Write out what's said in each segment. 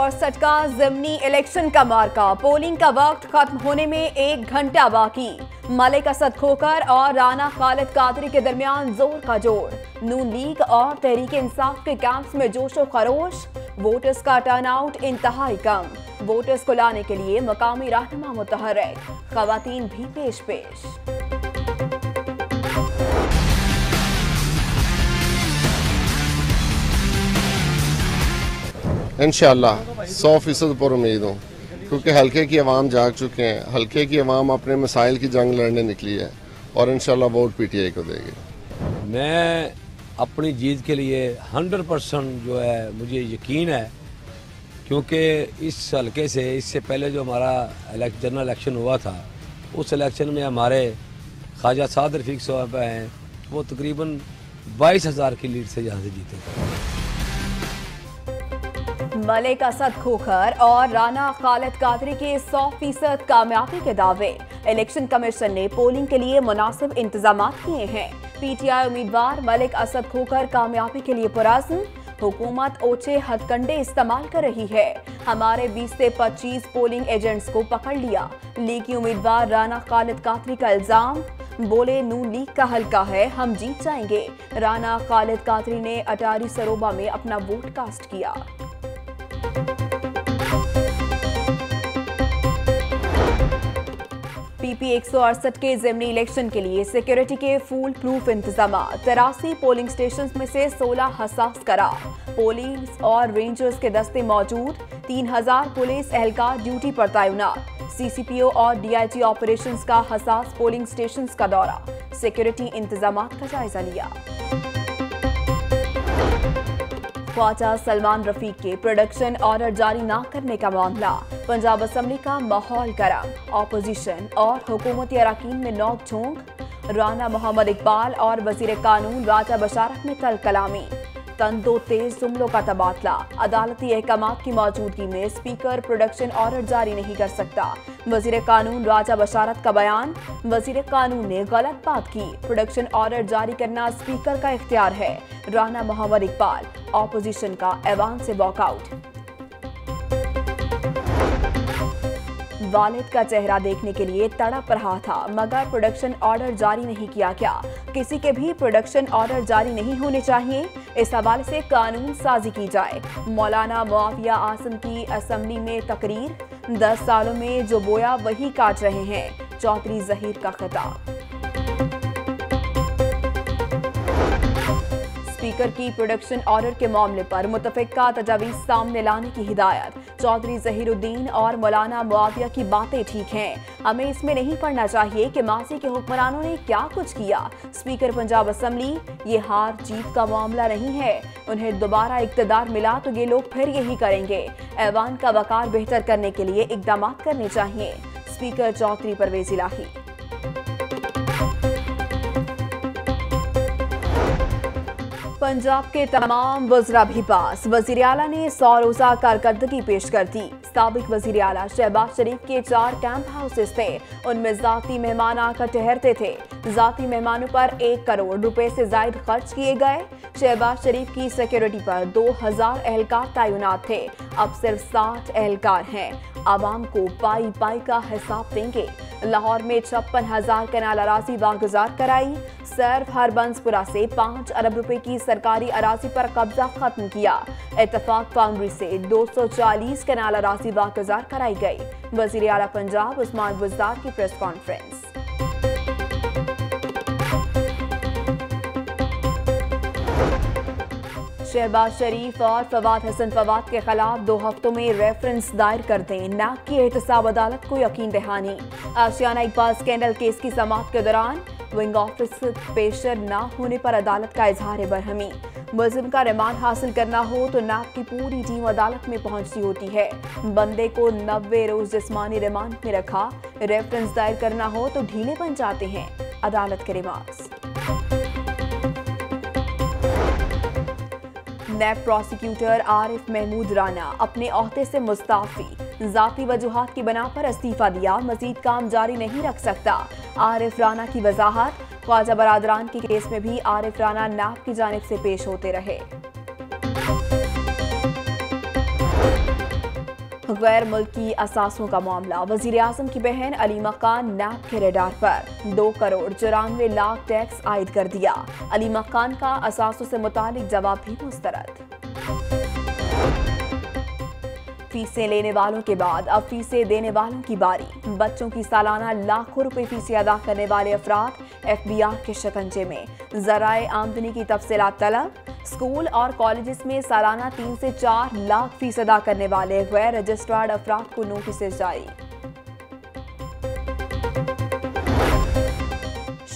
PP एक का जिमनी election का मार्का। पोलिंग का वक्त खत्म होने में एक घंटा बाकी। मलिक असद खोकर और राना खालिद कादरी के दरमियान ज़ोर का ज़ोर। नून लीग और तहरीक इंसाफ के कैंप्स में जोशो खरोश। वोटर्स का टर्नआउट इंतहाई कम। वोटर्स को लाने के लिए मकामी रहनुमा मुतहरक। खवतान भी पेश पेश इन सौ फ़ीसद पर उम्मीद हूँ। क्योंकि हल्के की आवाम जाग चुके हैं, हल्के की आवाम अपने मसाइल की जंग लड़ने निकली है, और इन वोट पी टी आई को देगी। मैं अपनी जीत के लिए हंड्रेड परसेंट जो है, मुझे यकीन है, क्योंकि इस हल्के से, इससे पहले जो हमारा जनरल इलेक्शन हुआ था, उस इलेक्शन में हमारे ख्वाजा साद रफीक हैं, वो तकरीबन बाईस हज़ार की लीड से यहाँ से जीते थे। मलिक असद खोखर और राना खालिद कादरी के 100 फ़ीसद कामयाबी के दावे। इलेक्शन कमीशन ने पोलिंग के लिए मुनासिब इंतज़ाम किए हैं। पीटीआई उम्मीदवार मलिक असद खोखर कामयाबी के लिए पुराजन हुकूमत ओछे हथकंडे इस्तेमाल कर रही है। हमारे 20 से 25 पोलिंग एजेंट्स को पकड़ लिया। लीगी उम्मीदवार राना खालिद कादरी का इल्ज़ाम। बोले नून लीग का हल्का है, हम जीत जाएँगे। राना खालिद कादरी ने अटारी सरोबा में अपना वोट कास्ट किया। पीपी एक सौ अड़सठ के जिमनी इलेक्शन के लिए सिक्योरिटी के फूल प्रूफ इंतज़ाम। तिरासी पोलिंग स्टेशन में से 16 हसास करार। पुलिस और रेंजर्स के दस्ते मौजूद। 3000 पुलिस एहलकार ड्यूटी पर तैनात। सीसीपीओ और डीआईजी ऑपरेशंस का हसास पोलिंग स्टेशन का दौरा। सिक्योरिटी इंतज़ाम का जायजा लिया। ख्वाजा सलमान रफीक के प्रोडक्शन ऑर्डर जारी न करने का मामला। पंजाब असम्बली का माहौल गर्म। ऑपोजिशन और हुकूमती अरकान में नोक झोंक। राना मोहम्मद इकबाल और वज़ीर कानून राजा बशारत में कल कलामी तन दो तेज जुमलों का तबादला। अदालती अहकाम की मौजूदगी में स्पीकर, प्रोडक्शन ऑर्डर जारी नहीं कर सकता। वज़ीर कानून राजा बशारत का बयान। वज़ीर कानून ने गलत बात की। प्रोडक्शन ऑर्डर जारी करना स्पीकर का इख्तियार है। राना मोहम्मद इकबाल, ऑपोजिशन का ऐवान से वॉकआउट। वालिद का चेहरा देखने के लिए तड़प रहा था, मगर प्रोडक्शन ऑर्डर जारी नहीं किया क्या किसी के भी प्रोडक्शन ऑर्डर जारी नहीं होने चाहिए। इस हवाले से कानून साजी की जाए। मौलाना मुआविया आसम की असम्बली में तकरीर, दस सालों में जो बोया वही काट रहे हैं। चौधरी जहीर का खिताब। स्पीकर की प्रोडक्शन ऑर्डर के मामले पर मुतफिका तजावीज सामने लाने की हिदायत। चौधरी जहीरुद्दीन और मौलाना मुआविया की बातें ठीक हैं। हमें इसमें नहीं पढ़ना चाहिए कि मासी के हुक्मरानों ने क्या कुछ किया। स्पीकर पंजाब असम्बली, ये हार जीत का मामला नहीं है। उन्हें दोबारा इकतदार मिला तो ये लोग फिर यही करेंगे। ऐवान का वकार बेहतर करने के लिए इकदाम करने चाहिए। स्पीकर चौधरी परवेज इलाही। पंजाब के तमाम वजरा भी पास। वज़ीर अला ने सौ रोजा कारकर्दगी पेश कर दी। सबक वज़ीर अला शहबाज शरीफ के चार कैंप हाउसेस थे। उनमें जाती मेहमान आकर ठहरते थे। जाती मेहमानों पर एक करोड़ रुपए से जायद खर्च किए गए। शहबाज शरीफ की सिक्योरिटी पर दो हज़ार एहलकार तैनात थे। अब सिर्फ़ साठ एहलकार हैं। आवाम को पाई पाई का हिसाब देंगे। लाहौर में छप्पन हज़ार कनाल अराजी वागुजार कराई। सर्फ हरबंसपुरा से पाँच अरब रुपए की सरकारी अराजी पर कब्जा खत्म किया। इतफाक बाउंड्री से 240 कनाल अराजी वागुजार कराई गई। वज़ीर अला पंजाब उस्मान बुजदार की प्रेस कॉन्फ्रेंस। शहबाज शरीफ और फवाद हसन फवाद के खिलाफ दो हफ्तों में रेफरेंस दायर कर दें नाक की एहतसाब अदालत को यकीन दहानी। आशियाना इकबाल स्कैंडल केस की समाप्त के दौरान विंग ऑफ़िस पेशर न होने पर अदालत का इजहार बरहमी। मुलजिम का रिमांड हासिल करना हो तो नाक की पूरी टीम अदालत में पहुँचती होती है। बंदे को नब्बे रोज जिसमानी रिमांड में रखा, रेफरेंस दायर करना हो तो ढीले बन जाते हैं अदालत के रिमार्क्स नैब प्रोसिक्यूटर आरिफ महमूद राना अपने अहदे से मुस्ताफी। जाती वजूहत की बना पर इस्तीफा दिया, मजीद काम जारी नहीं रख सकता। आरिफ राना की वजाहत, ख्वाजा बरदरान के केस में भी आरिफ राना नैब की जानब से पेश होते रहे। गैर मुल्की असासों का मामला वज़ीर अजम की बहन अली मकान नैब के रेडार पर, दो करोड़ चौरानवे लाख टैक्स आयद कर दिया। अली मकान का असासों से मुतालिक जवाब भी मुस्तरद। फीसें लेने वालों के बाद अब फीसें देने वालों की बारी। बच्चों की सालाना लाखों रुपए फीसें अदा करने वाले अफराद एफ़ बी आर के शिकंजे में। जराए आमदनी की तफसीत तलब। स्कूल और कॉलेज में सालाना तीन से चार लाख फ़ीस अदा करने वाले गैर रजिस्ट्रार्ड अफराद को नोटिस जारी।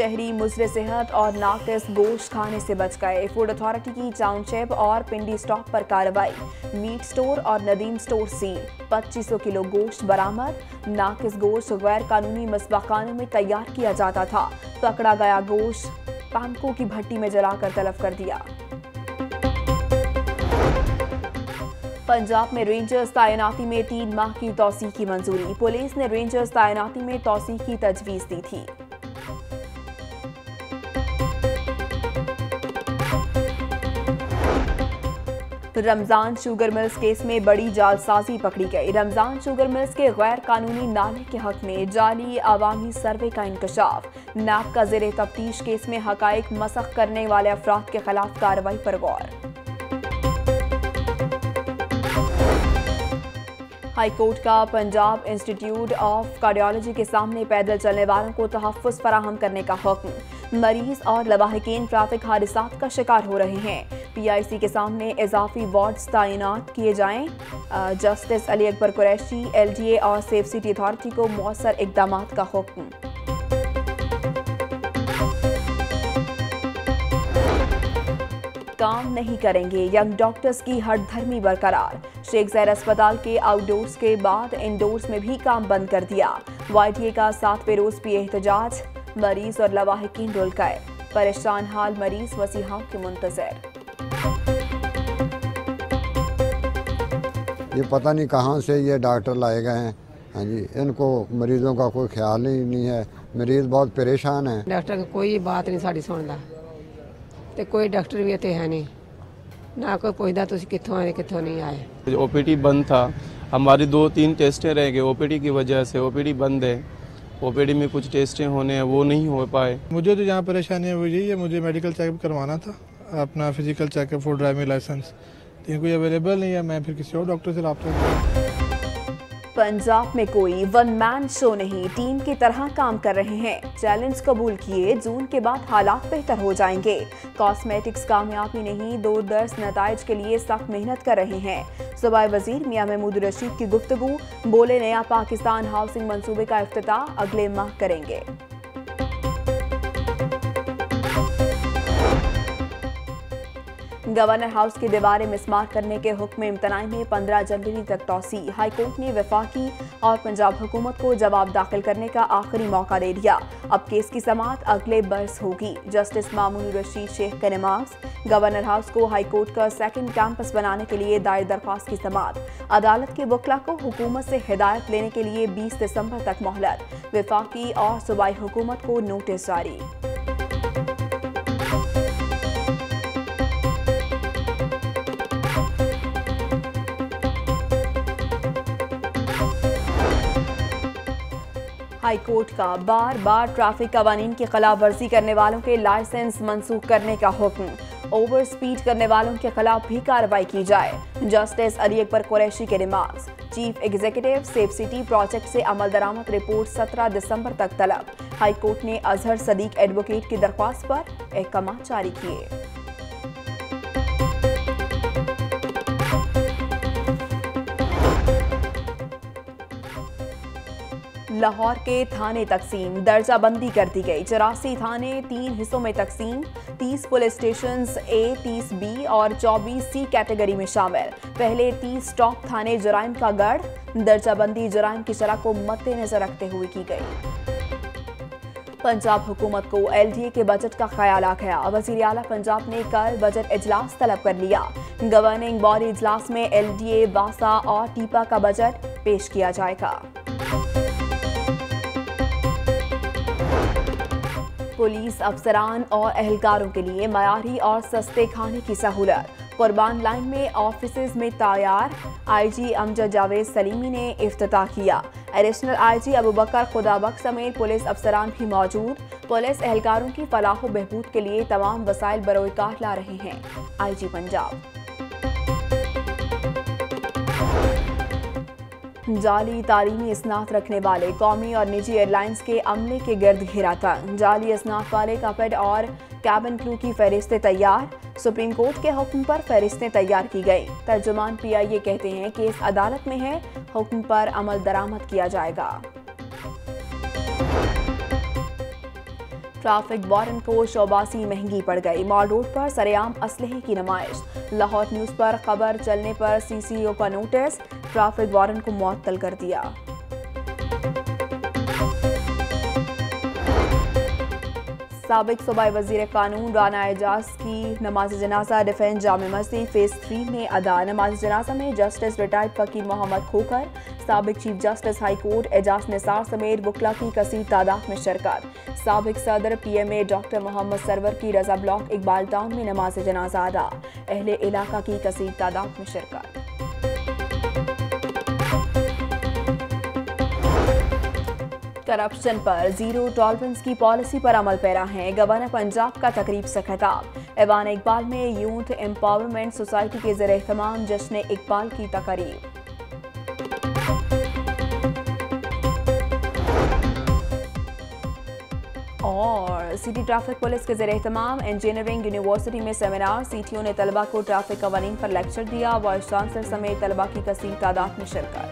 शहरी मुजरे सेहत और नाकस गोश्त खाने से बच गए। फ़ूड अथॉरिटी की टाउनशिप और पिंडी स्टॉक पर कार्रवाई। मीट स्टोर और नदीम स्टोर सील 2500 किलो गोश्त बरामद। नाकिस गोश्त गैर कानूनी मसबाखानों में तैयार किया जाता था। पकड़ा गया गोश्त पैंको की भट्टी में जलाकर तलब कर दिया। पंजाब में रेंजर्स तैनाती में तीन माह की तोसी की मंजूरी। पुलिस ने रेंजर्स तैनाती में तोसी की तजवीज दी थी। रमज़ान शुगर मिल्स केस में बड़ी जालसाजी पकड़ी गई। रमज़ान शुगर मिल्स के गैर कानूनी नाले के हक में जाली आवामी सर्वे का इंकशाफ। नैब का जेर तफ्तीश केस में हकाइक मसख करने वाले अफराद के खिलाफ कार्रवाई पर गौर। हाईकोर्ट का पंजाब इंस्टीट्यूट ऑफ़ कार्डियोलॉजी के सामने पैदल चलने वालों को तहफ़ फराहम करने का हुक्म मरीज़ और लवाहकीन ट्रैफ़िक हादसा का शिकार हो रहे हैं। पीआईसी के सामने इजाफी वार्ड्स तैनात किए जाएँ। जस्टिस अली अकबर कुरैशी, एलडीए और सेफ़ सिटी अथॉरिटी को मौसर इकदाम का हुक्म काम नहीं करेंगे। यंग डॉक्टर्स की हर धर्मी बरकरार। शेख जैर अस्पताल के आउटडोर्स के बाद इंडोर्स में भी काम बंद कर दिया। वाईटीए का सातवें रोज भी एहतजाज मरीज़ और लवाहकिन डुल गए परेशान हाल मरीज़ वसीहा के मुंतजर। ये पता नहीं कहाँ से ये डॉक्टर लाए गए हैं। हाँ जी इनको मरीजों का कोई ख्याल ही नहीं है। मरीज़ बहुत परेशान है। डॉक्टर कोई बात नहीं साड़ी सुनता तो कोई डॉक्टर भी इतने है नहीं। ना कोई पहुँचता तो कितों आए कितों नहीं आए? ओ पी टी बंद था हमारी दो तीन टेस्टें रह गए ओ पी टी की वजह से ओ पी टी बंद है। ओ पी डी में कुछ टेस्टें होने हैं वो नहीं हो पाए। मुझे तो जहाँ परेशानी है वो यही है मुझे मेडिकल चेकअप करवाना था अपना physical checkup for driving license लेकिन कोई अवेलेबल नहीं है मैं फिर किसी और डॉक्टर से रबता तो- पंजाब में कोई वन मैन शो नहीं टीम की तरह काम कर रहे हैं। चैलेंज कबूल किए, जून के बाद हालात बेहतर हो जाएँगे। कॉस्मेटिक्स कामयाबी नहीं, दूरदर्श नतज के लिए सख्त मेहनत कर रहे हैं। सुबह वज़ीर मियाँ महमूद रशीद की गुफ्तगु, बोले नया पाकिस्तान हाउसिंग मंसूबे का अफ्ताह अगले माह करेंगे। गवर्नर हाउस की दीवारें मिसमार करने के हुक्म इम्तनाई में 15 जनवरी तक तोसी। हाईकोर्ट ने विफाकी और पंजाब हुकूमत को जवाब दाखिल करने का आखिरी मौका दे दिया। अब केस की समात अगले बरस होगी। जस्टिस मामून रशीद शेख के नमाज़ गवर्नर हाउस को हाईकोर्ट का सेकंड कैंपस बनाने के लिए दायर दरख्वास्त की समात अदालत के वकला को हुकूमत से हिदायत लेने के लिए बीस दिसंबर तक मोहलत। विफाकी और सूबाई हुकूमत को नोटिस जारी। हाईकोर्ट का बार बार ट्रैफ़िक कवानीन की खिलाफ वर्जी करने वालों के लाइसेंस मनसूख करने का हुक्म। ओवर स्पीड करने वालों के खिलाफ भी कार्रवाई की जाए। जस्टिस अली अकबर कुरैशी के remarks. Chief executive safe city project से अमल दरामद रिपोर्ट 17 दिसंबर तक तलब। हाईकोर्ट ने अजहर सदीक एडवोकेट की दरख्वास्त पर अहकाम जारी किए। लाहौर के थाने तकसीम दर्जाबंदी कर दी गई। चौरासी थाने तीन हिस्सों में तकसीम, तीस पुलिस स्टेशन ए, तीस बी और चौबीस सी कैटेगरी में शामिल। पहले तीस टॉप थाने जराइम का गढ़, दर्जाबंदी जराइम की शरह को मद्देनजर रखते हुए की गई। पंजाब हुकूमत को एलडीए के बजट का ख्याल आ गया। वज़ीर अला पंजाब ने कल बजट इजलास तलब कर लिया। गवर्निंग बॉडी इजलास में एलडीए, वासा और टीपा का बजट पेश किया जाएगा। पुलिस अफसरान और अहलकारों के लिए मयारी और सस्ते खाने की सहूलत। कुर्बान लाइन में ऑफ़िस में तैयार। आईजी अमजद जावेद सलीमी ने इफ्तः किया। एडिशनल आईजी अबू बकर खुदाबक समेत पुलिस अफसरान भी मौजूद। पुलिस एहलकारों की फलाह बहबूद के लिए तमाम वसाइल बरोकार ला रहे हैं। आईजी पंजाब। जाली तालीमी स्नात रखने वाले कौमी और निजी एयरलाइंस के अमले के गर्द घिरा तंग जाली स्नात वाले कपेड और कैबिन क्रू की फहरिस्तें तैयार। सुप्रीम कोर्ट के हुक्म पर फहरिस्तें तैयार की गई। तर्जुमान पीआईए कहते हैं कि इस अदालत में है, हुक्म पर अमल दरामद किया जाएगा। ट्रैफ़िक वारंट को शोबासी महँगी पड़ गई। मॉल रोड पर सरेआम असलहे की नुमाइश। लाहौर न्यूज़ पर खबर चलने पर सीसीओ का नोटिस ट्रैफ़िक वारंट को मुअत्तल कर दिया। सबक सूबाई वज़ीर कानून राना एजाज की नमाज़ जनाजा डिफेंस जाम मस्जिद, फ़ेज़ थ्री में अदा। नमाज़ जनाजा में जस्टिस रिटायर्ड फकीर मोहम्मद खोकर सबक chief justice high court Ejaz Nisar समेत बुकला की कसीर तादाद में शिरकत। सबक सदर P M A doctor Muhammad Sarwar की रजा ब्लॉक इकबाल टाउन में नमाज़ जनाजा अदा। अहले इलाका की कसीर तादाद में शिरकत। करप्शन पर ज़ीरो टॉलरेंस की पॉलिसी पर अमल पैरा है। गवर्नर पंजाब का तकरीब से खिताब ऐवान इकबाल में यूथ एम्पावरमेंट सोसाइटी के जर एहतमाम जश्न इकबाल की तकरीब। और सिटी ट्रैफ़िक पुलिस के ज़रिए तमाम इंजीनियरिंग यूनिवर्सिटी में सेमिनार, सीटीओ ने तलबा को ट्रैफ़िक कवानीन पर लेक्चर दिया, वाइस चांसलर समेत तलबा की कसीर तादाद में शिरकत।